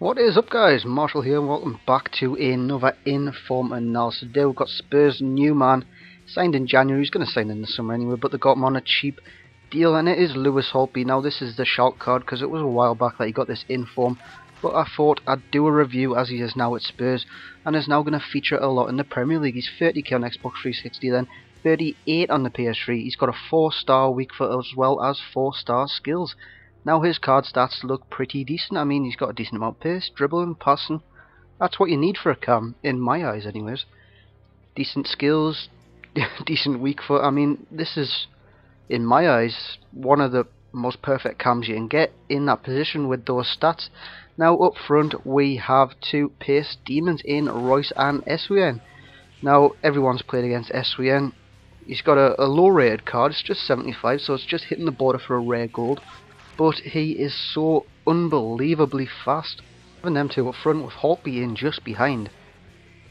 What is up guys, Marshall here and welcome back to another Inform analysis. Today we've got Spurs new man, signed in January, he's going to sign in the summer anyway, but they got him on a cheap deal and it is Lewis Holtby. Now this is the shout card because it was a while back that he got this Inform, but I thought I'd do a review as he is now at Spurs and is now going to feature a lot in the Premier League. He's 30k on Xbox 360 then, 38 on the PS3, he's got a 4 star weak foot as well as 4 star skills. Now his card stats look pretty decent. I mean, he's got a decent amount of pace, dribbling, passing. That's what you need for a cam, in my eyes anyways. Decent skills, decent weak foot. I mean, this is, in my eyes, one of the most perfect cams you can get in that position with those stats. Now up front we have two pace demons in Reus and SWN. Now everyone's played against SWN. He's got a, a low rated card, it's just 75 so it's just hitting the border for a rare gold but he is so unbelievably fast. Having them two up front with Holtby in just behind,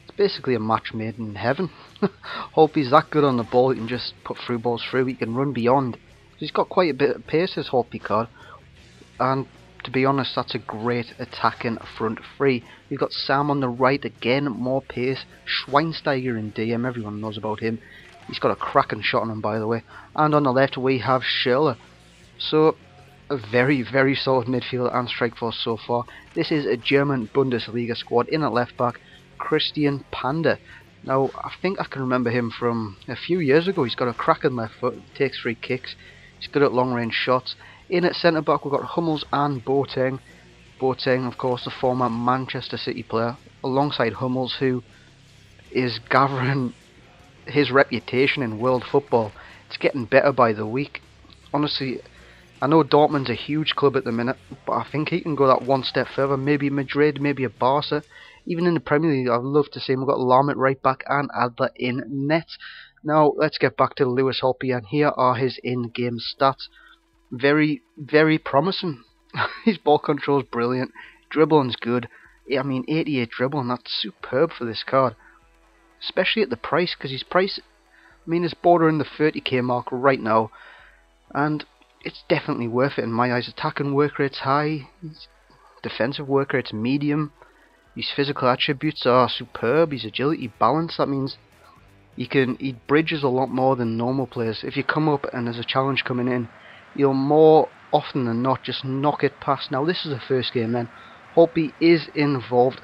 it's basically a match made in heaven. Holtby's that good on the ball, he can just put through balls through, he can run beyond. He's got quite a bit of pace, his Holtby card, and to be honest, that's a great attacking front three. You've got Sam on the right again, more pace. Schweinsteiger in DM, everyone knows about him. He's got a cracking shot on him, by the way. And on the left, we have Schiller. So, a very, very solid midfield and strike force so far. This is a German Bundesliga squad in at left back, Christian Pander. Now, I think I can remember him from a few years ago. He's got a cracking left foot, takes free kicks, he's good at long range shots. In at centre back, we've got Hummels and Boateng. Boateng, of course, the former Manchester City player, alongside Hummels, who is gathering his reputation in world football. It's getting better by the week. Honestly, I know Dortmund's a huge club at the minute, but I think he can go that one step further. Maybe Madrid, maybe a Barca. Even in the Premier League, I'd love to see him. We've got Lahm right back and Adler in net. Now, let's get back to Lewis Holtby, and here are his in-game stats. Very, very promising. his ball control is brilliant. Dribbling's good. I mean, 88 dribbling, that's superb for this card. Especially at the price, because his price, I mean, is bordering the 30k mark right now. And it's definitely worth it in my eyes. Attacking work rate's high, defensive work rate's medium. His physical attributes are superb. His agility, balance. That means he can he bridges a lot more than normal players. If you come up and there's a challenge coming in, you'll more often than not just knock it past. Now this is the first game then. Holtby is involved.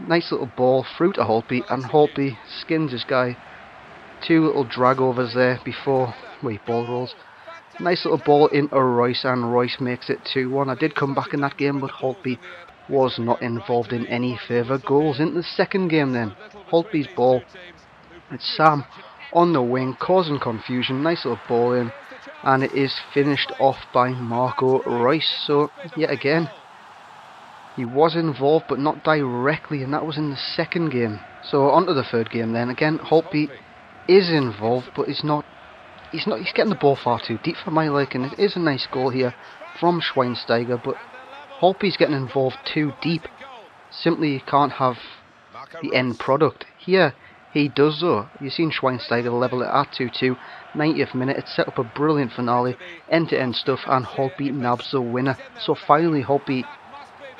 Nice little ball through to Holtby and Holtby skins this guy. Two little drag overs there before wait ball rolls. Nice little ball into Reus, and Reus makes it 2-1. I did come back in that game but Holtby was not involved in any further goals. Into the second game then, Holtby's ball. It's Sam on the wing causing confusion. Nice little ball in and it is finished off by Marco Reus. So yet again, he was involved but not directly and that was in the second game. So on to the third game then. Again, Holtby is involved but he's not he's not he's getting the ball far too deep for my liking. It is a nice goal here from Schweinsteiger, but Holtby's getting involved too deep. Simply can't have the end product. Here he does though. You've seen Schweinsteiger level it at 2-2, 90th minute. It set up a brilliant finale, end-to-end -end stuff, and Holtby nabs the winner. So finally Holtby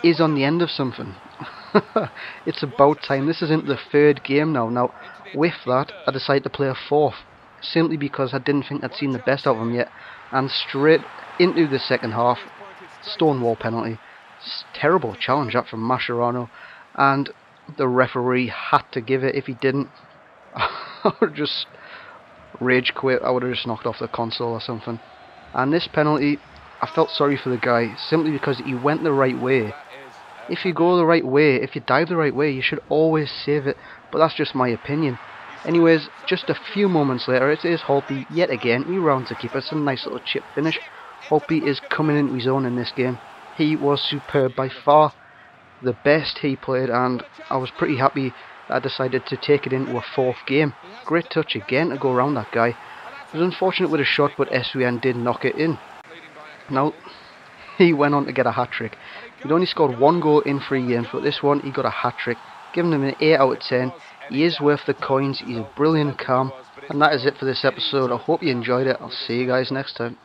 is on the end of something. it's about time. This isn't the third game now. Now, with that, I decided to play a fourth simply because I didn't think I'd seen the best of him yet. And straight into the second half, stonewall penalty. Terrible challenge up from Mascherano, and the referee had to give it. If he didn't, I would just rage quit. I would have just knocked off the console or something. And this penalty, I felt sorry for the guy simply because he went the right way. If you go the right way, if you dive the right way, you should always save it. But that's just my opinion. Anyways, just a few moments later, it is Holtby yet again. He rounds the keeper. It's a nice little chip finish. Holtby is coming into his own in this game. He was superb by far the best he played and I was pretty happy I decided to take it into a fourth game. Great touch again to go around that guy. It was unfortunate with a shot but SWN did knock it in. Now, he went on to get a hat-trick. He'd only scored one goal in three games but this one he got a hat-trick. Giving him an 8 out of 10. He is worth the coins. He's a brilliant cam. And that is it for this episode. I hope you enjoyed it. I'll see you guys next time.